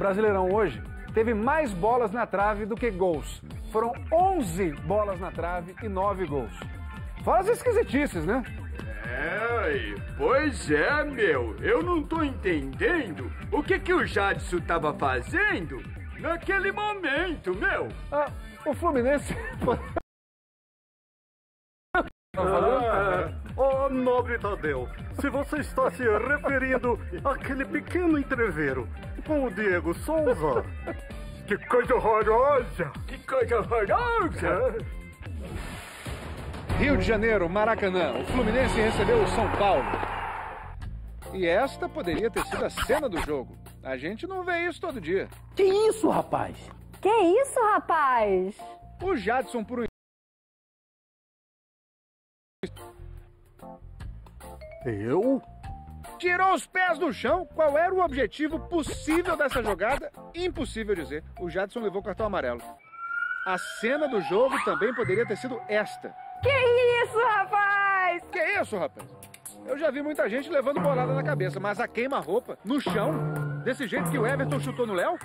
Brasileirão hoje teve mais bolas na trave do que gols. Foram 11 bolas na trave e 9 gols. Fora as esquisitices, né? É, pois é, meu. Eu não tô entendendo o que que o Jadson tava fazendo naquele momento, meu. Ah, o Fluminense. Ah, oh, nobre Tadeu, se você está se referindo àquele pequeno entreveiro com o Diego Souza, que coisa horrorosa! Que coisa horrorosa! Rio de Janeiro, Maracanã. O Fluminense recebeu o São Paulo. E esta poderia ter sido a cena do jogo. A gente não vê isso todo dia. Que isso, rapaz? Que isso, rapaz? O Jadson por um Eu? Tirou os pés do chão. Qual era o objetivo possível dessa jogada? Impossível dizer. O Jadson levou cartão amarelo. A cena do jogo também poderia ter sido esta. Que isso, rapaz? Que isso, rapaz? Eu já vi muita gente levando bolada na cabeça, mas a queima-roupa, no chão, desse jeito que o Everton chutou no Léo?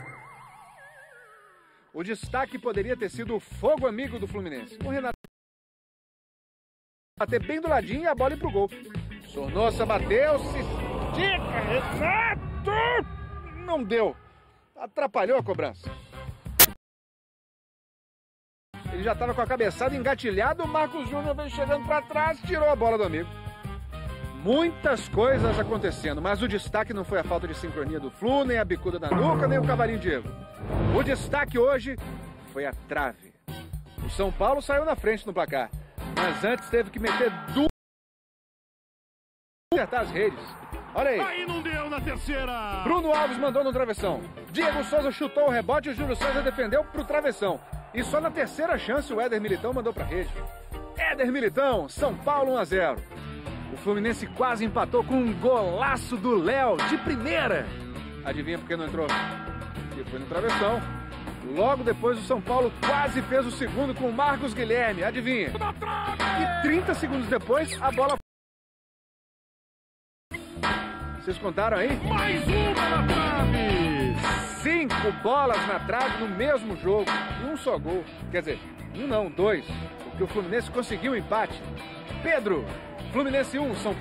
O destaque poderia ter sido o fogo amigo do Fluminense. O Renato bater bem do ladinho e a bola ir pro gol. Sornossa bateu, se estica, Renato! Não deu. Atrapalhou a cobrança. Ele já estava com a cabeçada engatilhada, o Marcos Júnior veio chegando para trás, tirou a bola do amigo. Muitas coisas acontecendo, mas o destaque não foi a falta de sincronia do Flu, nem a bicuda da nuca, nem o cavalinho Diego. O destaque hoje foi a trave. O São Paulo saiu na frente no placar, mas antes teve que meter duas acertar as redes. Olha aí. Aí não deu na terceira. Bruno Alves mandou no travessão. Diego Souza chutou o rebote e o Júlio César defendeu pro travessão. E só na terceira chance o Éder Militão mandou pra rede. Éder Militão, São Paulo 1 a 0. O Fluminense quase empatou com um golaço do Léo de primeira. Adivinha por que não entrou? Porque foi no travessão. Logo depois o São Paulo quase fez o segundo com o Marcos Guilherme. Adivinha? E 30 segundos depois a bola vocês contaram aí? Mais uma na trave! Cinco bolas na trave no mesmo jogo. Um só gol. Quer dizer, um não, dois. Porque o Fluminense conseguiu o empate. Pedro, Fluminense 1, São